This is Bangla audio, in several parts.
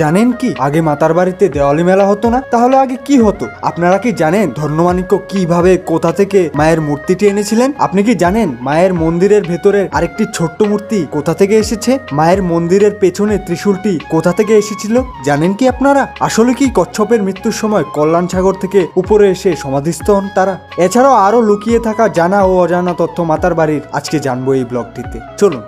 জানেন কি? আগে মাতার বাড়িতে দেওয়ালি মেলা হতো না? তাহলে আগে কি হতো? আপনারা কি জানেন ধর্মমাণিক্য কীভাবে কোথা থেকে মায়ের মূর্তিটি এনেছিলেন? আপনি কি জানেন মায়ের মন্দিরের ভেতরের আরেকটি ছোট্ট মূর্তি কোথা থেকে এসেছে? মায়ের মন্দিরের পেছনে ত্রিশূলটি কোথা থেকে এসেছিল? জানেন কি আপনারা? আসলে কি কচ্ছপের মৃত্যুর সময় কল্যাণ সাগর থেকে উপরে এসে সমাধিস্থ হন তারা? এছাড়াও আরও লুকিয়ে থাকা জানা ও অজানা তথ্য মাতার বাড়ির আজকে জানব এই ব্লগটিতে। চলুন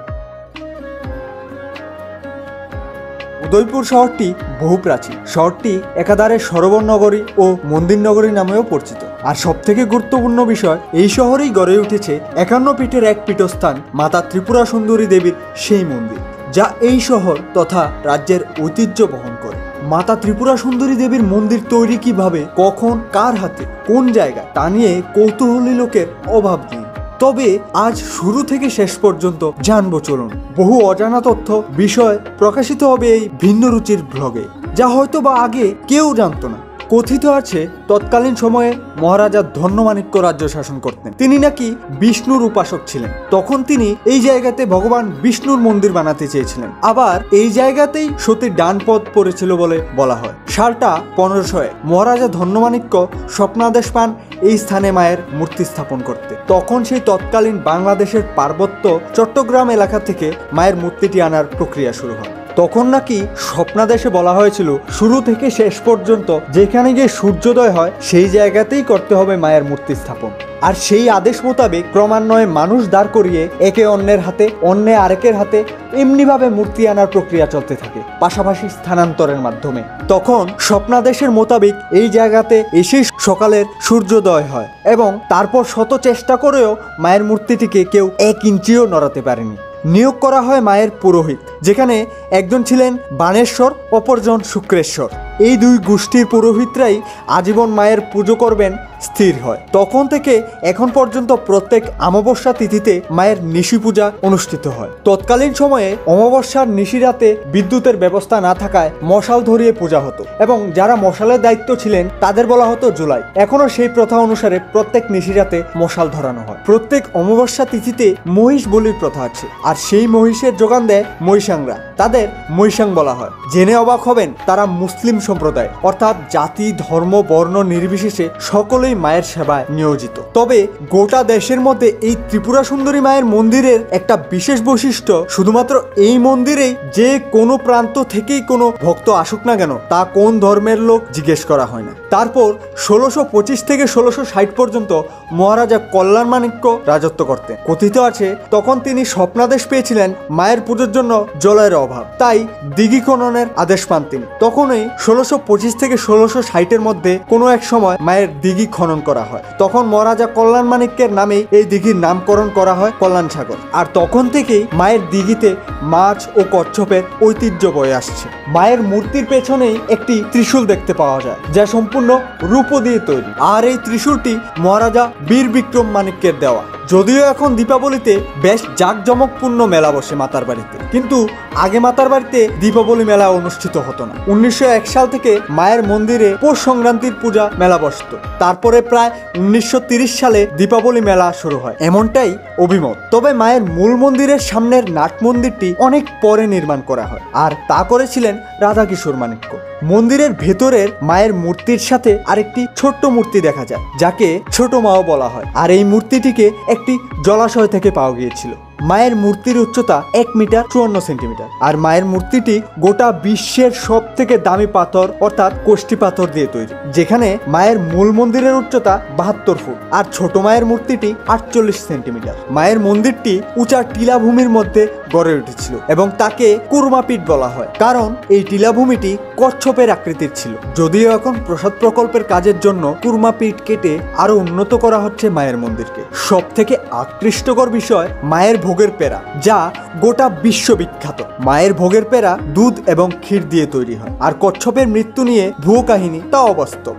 উদয়পুর শহরটি বহু প্রাচীন শহরটি একাধারে সরোবর নগরী ও মন্দির নগরী নামেও পরিচিত। আর সব থেকে গুরুত্বপূর্ণ বিষয়, এই শহরেই গড়ে উঠেছে একান্ন পীঠের এক পীঠস্থান, মাতা ত্রিপুরা সুন্দরী দেবীর সেই মন্দির, যা এই শহর তথা রাজ্যের ঐতিহ্য বহন করে। মাতা ত্রিপুরা সুন্দরী দেবীর মন্দির তৈরি কীভাবে, কখন, কার হাতে, কোন জায়গা তা নিয়ে কৌতূহলী লোকের অভাব নেই। তবে আজ শুরু থেকে শেষ পর্যন্ত জানব চলুন। বহু অজানা তথ্য, বিষয় প্রকাশিত হবে এই ভিন্ন রুচির ব্লগে, যা হয়তো বা আগে কেউ জানতো না। কথিত আছে, তৎকালীন সময়ে মহারাজা ধন্যমাণিক্য রাজ্য শাসন করতেন। তিনি নাকি বিষ্ণুর উপাসক ছিলেন। তখন তিনি এই জায়গাতে ভগবান বিষ্ণুর মন্দির বানাতে চেয়েছিলেন। আবার এই জায়গাতেই সতীর ডান পথ পড়েছিল বলে বলা হয়। সালটা পনেরোশো মহারাজা ধন্যমাণিক্য স্বপ্নাদেশ পান এই স্থানে মায়ের মূর্তি স্থাপন করতে। তখন সেই তৎকালীন বাংলাদেশের পার্বত্য চট্টগ্রাম এলাকা থেকে মায়ের মূর্তিটি আনার প্রক্রিয়া শুরু হয়। তখন নাকি স্বপ্নাদেশে বলা হয়েছিল, শুরু থেকে শেষ পর্যন্ত যেখানে গিয়ে সূর্যোদয় হয়, সেই জায়গাতেই করতে হবে মায়ের মূর্তি স্থাপন। আর সেই আদেশ মোতাবেক ক্রমান্বয়ে মানুষ দাঁড় করিয়ে একে অন্যের হাতে, অন্যে আরেকের হাতে এমনিভাবে মূর্তি আনার প্রক্রিয়া চলতে থাকে, পাশাপাশি স্থানান্তরের মাধ্যমে। তখন স্বপ্নাদেশের মোতাবেক এই জায়গাতে এসেই সকালের সূর্যোদয় হয় এবং তারপর শত চেষ্টা করেও মায়ের মূর্তিটিকে কেউ এক ইঞ্চিও নড়াতে পারেনি। নিয়োগ করা হয় মায়ের পুরোহিত। যেখানে একজন ছিলেন বাণেশ্বর অপরজন শুক্রেশ্বর। এই দুই গোষ্ঠীর পুরোহিতরাই আজীবন মায়ের পুজো করবেন স্থির হয়। তখন থেকে এখন পর্যন্ত প্রত্যেক অমাবস্যা তিথিতে মায়ের নিশি পূজা অনুষ্ঠিত হয়। তৎকালীন সময়ে অমাবস্যার নিশিরাতে বিদ্যুতের ব্যবস্থা না থাকায় মশাল ধরিয়ে পূজা হতো এবং যারা মশালের দায়িত্ব ছিলেন, তাদের বলা হতো জুলাই। এখনও সেই প্রথা অনুসারে প্রত্যেক নিশিরাতে মশাল ধরানো হয়। প্রত্যেক অমাবস্যা তিথিতে মহিষ বলির প্রথা আছে। আর সেই মহিষের যোগান দেয় মহিষাংরা। তাদের মহিষাং বলা হয়। জেনে অবাক হবেন, তারা মুসলিম সম্প্রদায়। অর্থাৎ জাতি, ধর্ম, বর্ণ নির্বিশেষে সকলেই মায়ের সেবায় নিয়োজিত। তবে গোটা দেশের মধ্যে এই ত্রিপুরা সুন্দরী মায়ের মন্দিরের একটা বিশেষ বৈশিষ্ট্য শুধুমাত্র এই মন্দিরেই যে কোনো প্রান্ত থেকেই কোনো ভক্ত আসুক না কেন, তা কোন ধর্মের লোক জিজ্ঞেস করা হয় না। তারপর ষোলোশো পঁচিশ থেকে ষোলোশো ষাট পর্যন্ত মহারাজা কল্যাণ মাণিক্য রাজত্ব করতেন। কথিত আছে, তখন তিনি স্বপ্নাদেশ পেয়েছিলেন মায়ের পুজোর জন্য জলের অভাব। তাই দিঘি খননের আদেশ পান তিনি। তখনই ষোলোশো পঁচিশ থেকে ষোলোশো ষাটের মধ্যে কোনো এক সময় মায়ের দিঘি খনন করা হয়। তখন মহারাজা কল্যাণ মানিক্যের নামেই এই দিঘির নামকরণ করা হয় কল্যাণ সাগর। আর তখন থেকেই মায়ের দিঘিতে মাছ ও কচ্ছপের ঐতিহ্য বয়ে আসছে। মায়ের মূর্তির পেছনেই একটি ত্রিশূল দেখতে পাওয়া যায়, যা সম্পূর্ণ রূপ দিয়ে তৈরি। আর এই ত্রিশূলটি মহারাজা বীর বিক্রম মানিক্যের দেওয়া। যদিও এখন দীপাবলিতে বেশ জাঁকজমকপূর্ণ মেলা বসে মাতার বাড়িতে। কিন্তু আগে মাতার বাড়িতে দীপাবলি মেলা অনুষ্ঠিত হতো না। উনিশশো এক সাল থেকে মায়ের মন্দিরে পৌষ সংক্রান্তির পূজা মেলা বসত। তারপরে প্রায় উনিশশো সালে দীপাবলি মেলা শুরু হয়। এমনটাই অভিমত। তবে মায়ের মূল মন্দিরের সামনের নাট মন্দিরটি অনেক পরে নির্মাণ করা হয়। আর তা করেছিলেন রাধাকিশোর মাণিক্য মন্দিরের ভেতরের মায়ের মূর্তির সাথে আরেকটি ছোট্ট মূর্তি দেখা যায়, যাকে ছোট মাও বলা হয়। আর এই মূর্তিটিকে একটি জলাশয় থেকে পাওয়া গিয়েছিল। মায়ের মূর্তির উচ্চতা এক মিটার চুয়ান্ন সেন্টিমিটার। আর মায়ের মূর্তিটি গোটা বিশ্বের সব থেকে দামি পাথর অর্থাৎ কোষ্টি পাথর দিয়ে তৈরি। যেখানে মায়ের মূল মন্দিরের উচ্চতা বাহাত্তর ফুট আর ছোট মায়ের মূর্তিটি আটচল্লিশ সেন্টিমিটার। মায়ের মন্দিরটি উঁচা টিলাভূমির মধ্যে গড়ে উঠেছিল এবং তাকে কুরমাপীঠ বলা হয়। কারণ এই টিলাভূমিটি কচ্ছপের আকৃতির ছিল। যদিও এখন প্রসাদ প্রকল্পের কাজের জন্য কুরমাপীঠ কেটে আরও উন্নত করা হচ্ছে মায়ের মন্দিরকে। সব থেকে আকৃষ্টকর বিষয় মায়ের ভোগের পেড়া, যা গোটা বিশ্ববিখ্যাত। মায়ের ভোগের পেড়া দুধ এবং ক্ষীর দিয়ে তৈরি হয়। আর কচ্ছপের মৃত্যু নিয়ে ভুয়ো কাহিনী তা অবাস্তব।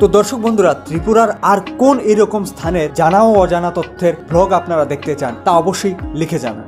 তো দর্শক বন্ধুরা, ত্রিপুরার আর কোন এরকম স্থানের জানা ও অজানা তথ্যের ব্লগ আপনারা দেখতে চান তা অবশ্যই লিখে জানান।